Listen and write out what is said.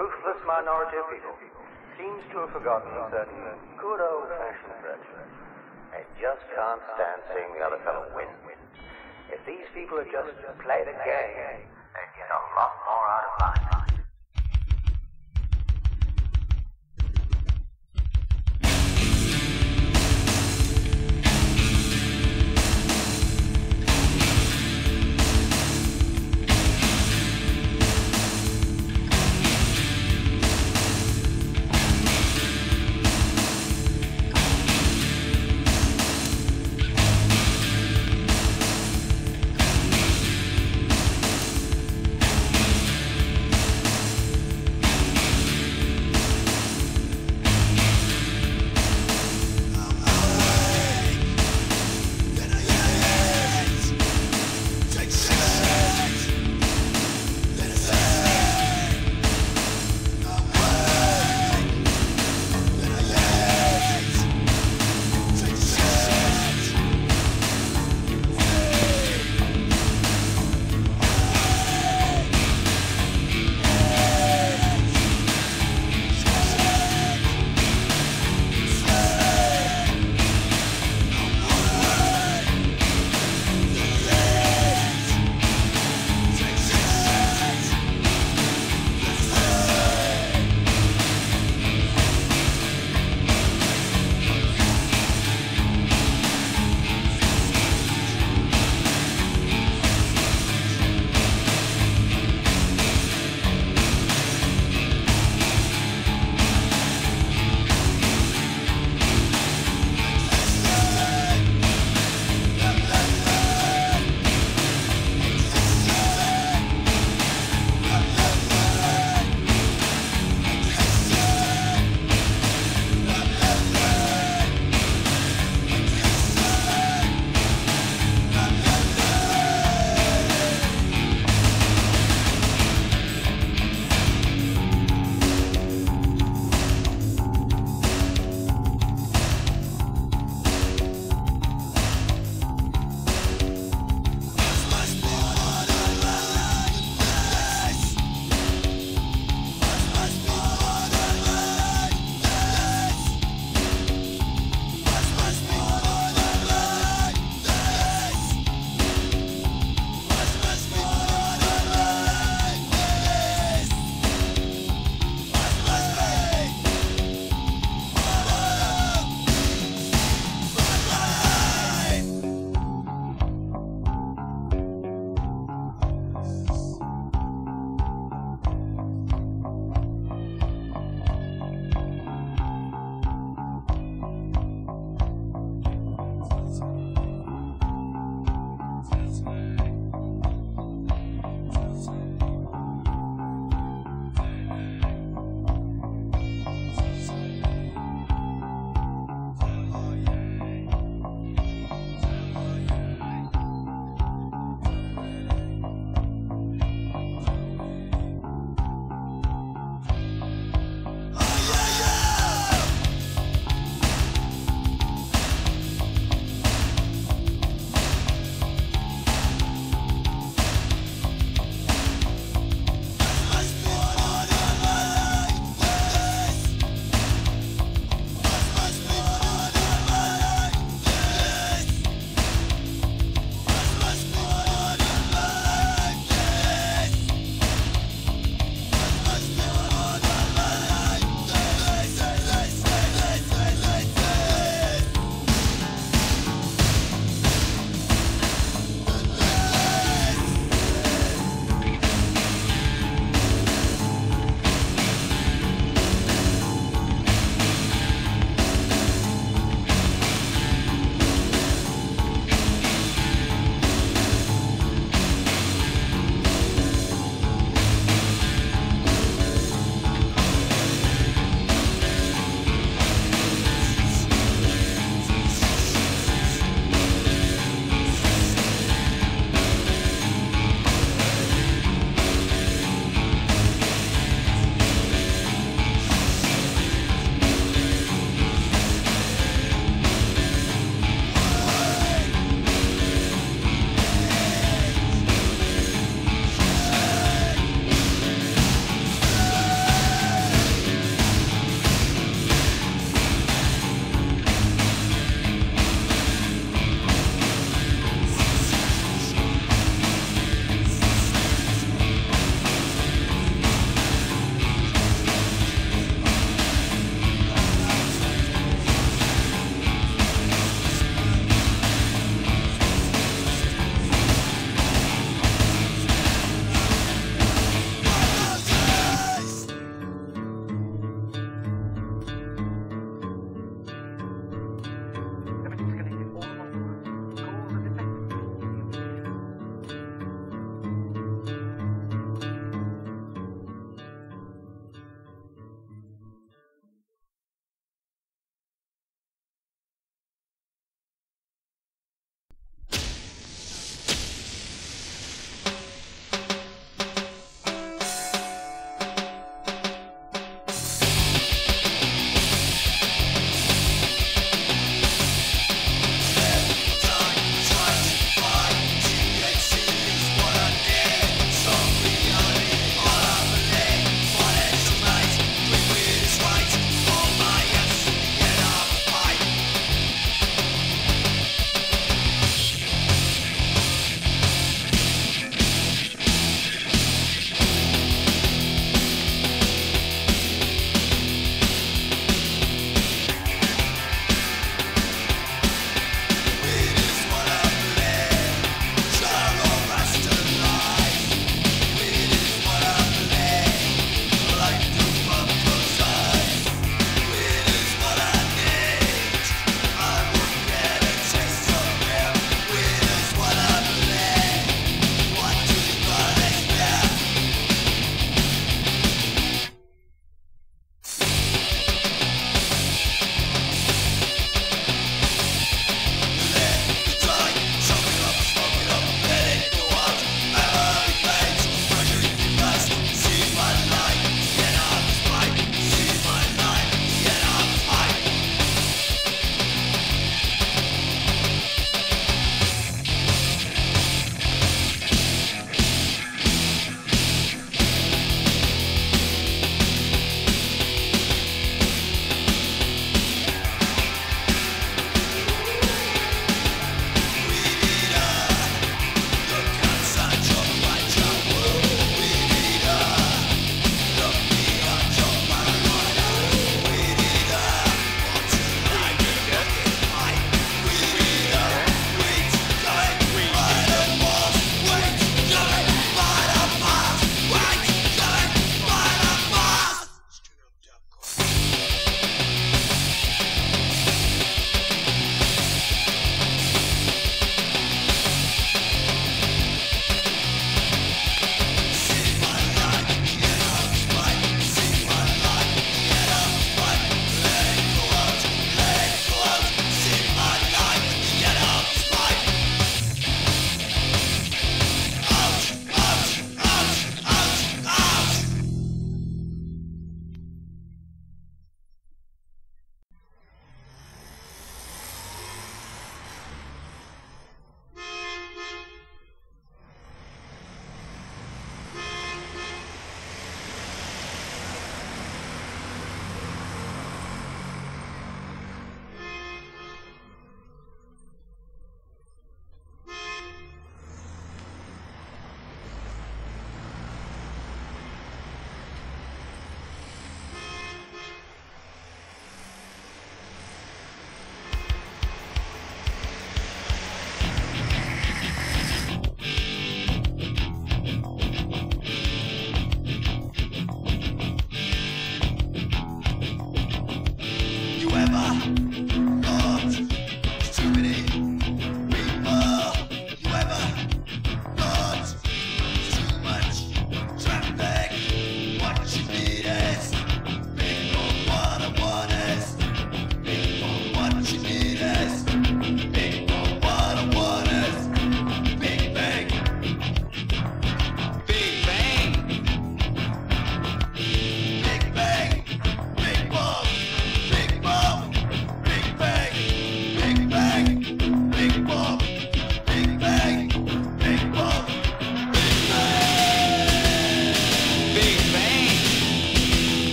ruthless minority of people seems to have forgotten certain good old-fashioned virtues. They just can't stand seeing the other fellow win. If these people had just played a game, they'd get a lot more out of life.